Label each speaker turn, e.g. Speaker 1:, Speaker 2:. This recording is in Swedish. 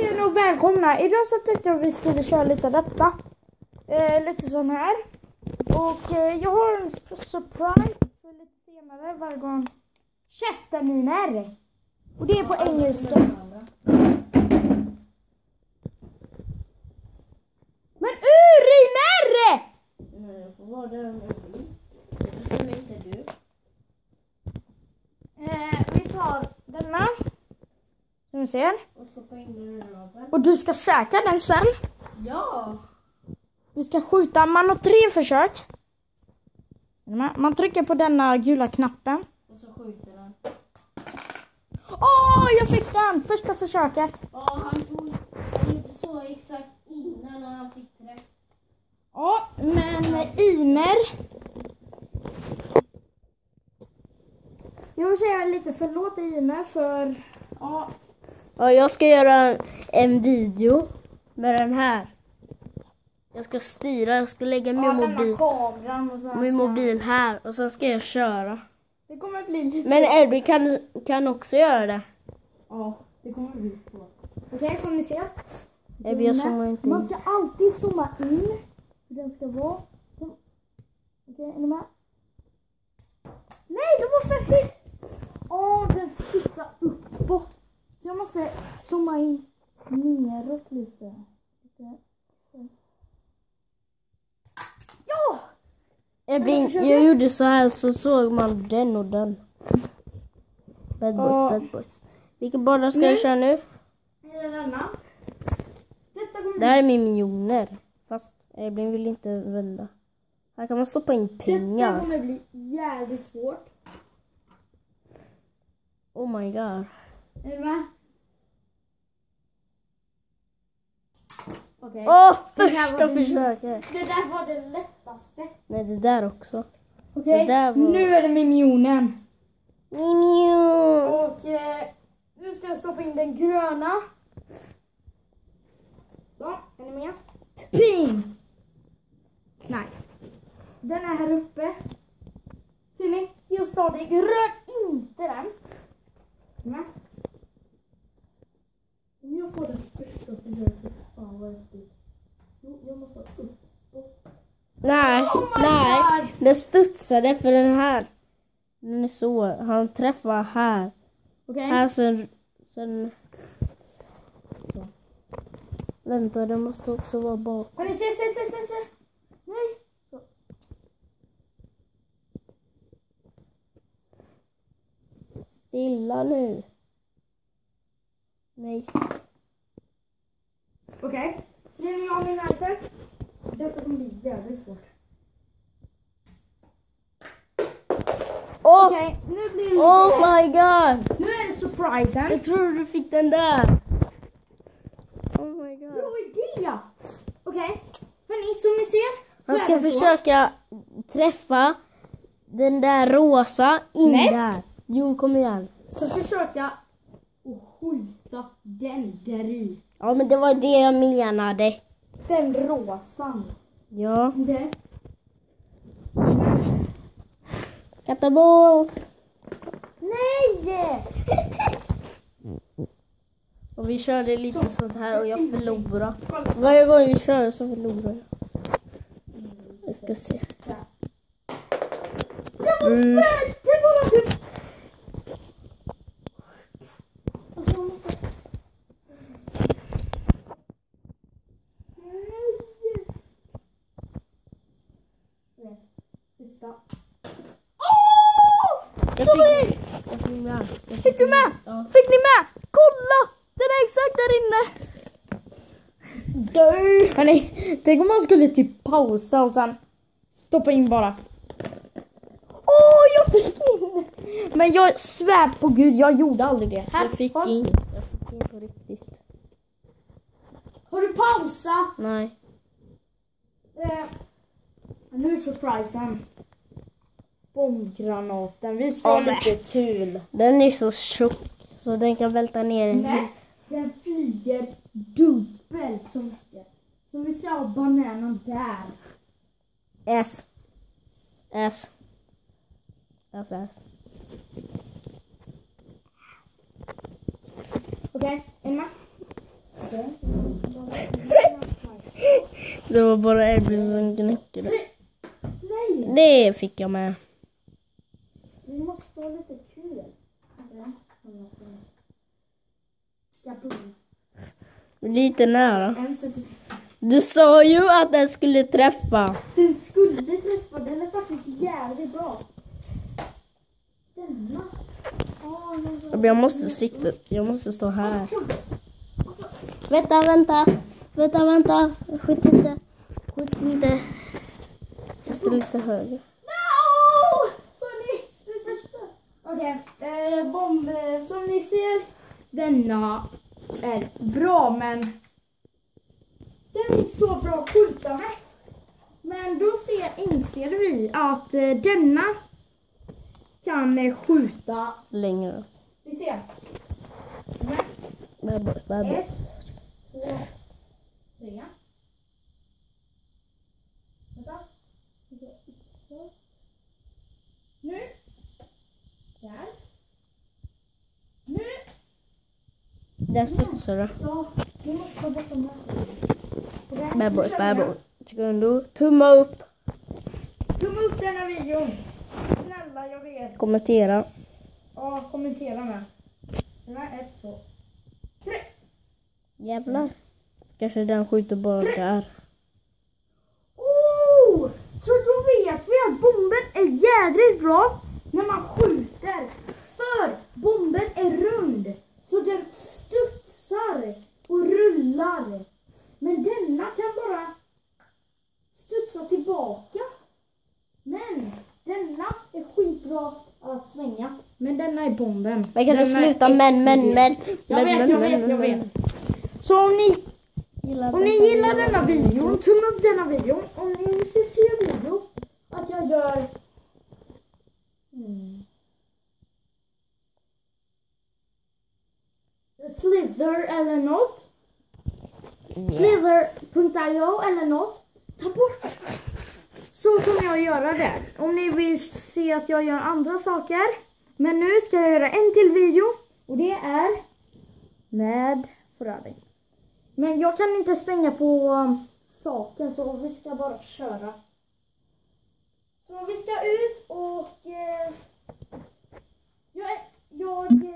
Speaker 1: Hej och välkomna! Idag så tänkte jag att vi skulle köra lite detta. Eh, lite sån här. Och eh, jag har en surprise för lite senare varje gång. Käften Niner! Och det är på engelska. Men uriner!
Speaker 2: Nej, jag får vara där om jag vill. Det bestämmer inte du.
Speaker 1: Eh, vi tar denna. Som du ser.
Speaker 2: Och
Speaker 1: du ska käka den sen.
Speaker 2: Ja!
Speaker 1: Vi ska skjuta, man har tre försök. Man trycker på denna gula knappen.
Speaker 2: Och så skjuter den.
Speaker 1: Åh, jag fick den! Första försöket.
Speaker 2: Ja, han tog... Gjorde så exakt innan han fick träff.
Speaker 1: Ja, men Imer. Jag vill säga lite förlåt Imer för... Ja,
Speaker 2: Ja, jag ska göra en video med den här. Jag ska styra, jag ska lägga min,
Speaker 1: ja
Speaker 2: mobil,
Speaker 1: kameran och sen
Speaker 2: min mobil här och sen ska jag köra.
Speaker 1: Det kommer bli lite...
Speaker 2: Men Elby kan, kan också göra det.
Speaker 1: Ja, det kommer bli svårt. Okej, som ni ser.
Speaker 2: Elby, jag zoomar inte
Speaker 1: Man
Speaker 2: in.
Speaker 1: ska alltid zooma in hur den ska vara. Okej, är ni med? Nej, det var för högt! Åh, den studsar uppåt. Jag måste zooma in neråt lite. lite. Ja! Jag försöker.
Speaker 2: jag gjorde så här så såg man den och den. Bad boys,
Speaker 1: Ja.
Speaker 2: bad boys. Vilken bana ska
Speaker 1: Nu.
Speaker 2: jag köra nu?
Speaker 1: Denna? Detta
Speaker 2: Det här är min miljoner. Fast Elby vill inte vända. Här kan man stoppa in
Speaker 1: Detta
Speaker 2: pengar.
Speaker 1: kommer bli jävligt svårt.
Speaker 2: Oh my god.
Speaker 1: Är ni med? Okej.
Speaker 2: Åh,
Speaker 1: Det här
Speaker 2: första
Speaker 1: det-
Speaker 2: försöket.
Speaker 1: Det där var det lättaste.
Speaker 2: Nej, det där också.
Speaker 1: Okej,
Speaker 2: där var-
Speaker 1: nu är det med miljonen.
Speaker 2: Mimio.
Speaker 1: Och eh, nu ska jag stoppa in den gröna. Så, är ni med? Ping! Nej. Den är här uppe. Ser ni? Helt stadig. Rör inte den. Är ni med? Om jag får den första försöket. Fan vad häftigt. Jo, jag måste ha upp.
Speaker 2: Nej,
Speaker 1: Oh my
Speaker 2: Det studsade för den här. Den är så. Han träffar här.
Speaker 1: Okej?
Speaker 2: Här sen... sen så. Vänta, den måste också vara bak.
Speaker 1: Hörni, se, se, se, se, se. Nej. Så.
Speaker 2: Stilla nu. Nej.
Speaker 1: Okej. Ser ni jag min iPad? Detta kommer bli jävligt svårt.
Speaker 2: Åh!
Speaker 1: Okej, nu blir det.
Speaker 2: Oh my god!
Speaker 1: Nu är det surprisen.
Speaker 2: Jag tror du fick den där. Oh my god.
Speaker 1: Bra idé! Okej, hörni, som ni ser så är
Speaker 2: ska
Speaker 1: det
Speaker 2: försöka träffa den där rosa in
Speaker 1: Nej.
Speaker 2: där. Jo, kom igen.
Speaker 1: Ska försöka och skjuta den där i.
Speaker 2: Ja, men det var det jag menade.
Speaker 1: Den rosan.
Speaker 2: Ja.
Speaker 1: Okej.
Speaker 2: Kataboll!
Speaker 1: Nej!
Speaker 2: Och vi körde lite sånt här och jag förlorade. Varje gång vi kör så förlorar jag. Jag ska se.
Speaker 1: Det var
Speaker 2: Mm.
Speaker 1: fett! Det var typ... Alltså, jag måste... Nej. Sista.
Speaker 2: Jag
Speaker 1: Så
Speaker 2: fick-
Speaker 1: fick, du med?
Speaker 2: Ja.
Speaker 1: Fick ni med? Kolla! Den är exakt där inne. Dö! Hörni, tänk om man skulle typ pausa och sen stoppa in bara. Åh, jag fick in! Men jag svär på gud, jag gjorde aldrig det. Här,
Speaker 2: Jag fick
Speaker 1: har,
Speaker 2: in. Jag fick in på riktigt.
Speaker 1: Har du pausat?
Speaker 2: Nej.
Speaker 1: Eh, nu är surprisen. Bombgranaten. Vi ska ha lite kul.
Speaker 2: Den är så tjock så den kan välta ner en.
Speaker 1: Nej, den flyger dubbelt så mycket. Så vi ska ha bananen där.
Speaker 2: S. S. S, S.
Speaker 1: Okej, med?
Speaker 2: Det var bara Elvis som gnäckade.
Speaker 1: Nej!
Speaker 2: Det fick jag med.
Speaker 1: Vi måste ha lite kul.
Speaker 2: Lite nära.
Speaker 1: Centimeter.
Speaker 2: Du sa ju att den skulle träffa.
Speaker 1: Den skulle träffa, den är faktiskt jävligt bra. Denna. Så-
Speaker 2: Jag måste sitta, jag måste stå här.
Speaker 1: Och så-
Speaker 2: Vänta, vänta. Vänta, vänta. Skjut inte. Skjut inte. Jag står lite högre.
Speaker 1: No! Så ni, ni förstår. Okej, eh, bomb. eh, Som ni ser, denna är bra men den är inte så bra att skjuta med. Men då ser, inser vi att eh, denna kan eh, skjuta,
Speaker 2: Längre.
Speaker 1: vi ser. Ett, två, tre. Vänta. Så. Nu. Där. Nu.
Speaker 2: Där studsar det.
Speaker 1: Ja, vi måste ta bort de här. Och där-
Speaker 2: Bebis,
Speaker 1: nu kör vi.
Speaker 2: bebis. Sekunder. Tumme upp.
Speaker 1: Tumma upp denna videon. Snälla, jag vet.
Speaker 2: Kommentera.
Speaker 1: Ja, kommentera med. Det var ett, två, tre.
Speaker 2: Jävlar. Kanske den skjuter bara där.
Speaker 1: Oh! Så då vet vi att bomben är jädrigt bra när man skjuter. För bomben är rund. Den studsar och rullar. Men denna kan bara studsa tillbaka. Men denna är skitbra att svänga. Men denna är bomben.
Speaker 2: Men kan du
Speaker 1: Denna är
Speaker 2: sluta men, men, men.
Speaker 1: Jag
Speaker 2: men,
Speaker 1: vet,
Speaker 2: men,
Speaker 1: jag
Speaker 2: men,
Speaker 1: vet, jag vet. Så om ni
Speaker 2: Gillar
Speaker 1: om ni gillar denna videon, tumma upp denna videon. Om ni vill se fler video, att jag gör... Hmm. Slither eller något.
Speaker 2: Yeah.
Speaker 1: Slither.io eller något. Ta bort. Så kommer jag göra det. Om ni vill se att jag gör andra saker. Men nu ska jag göra en till video. Och det är med förövning. Men jag kan inte springa på um, saken så vi ska bara köra. Så vi ska ut och... Eh, jag, jag eh,